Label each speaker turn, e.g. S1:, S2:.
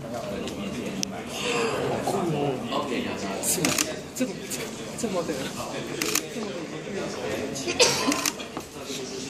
S1: 哦！这这么这么的这么的。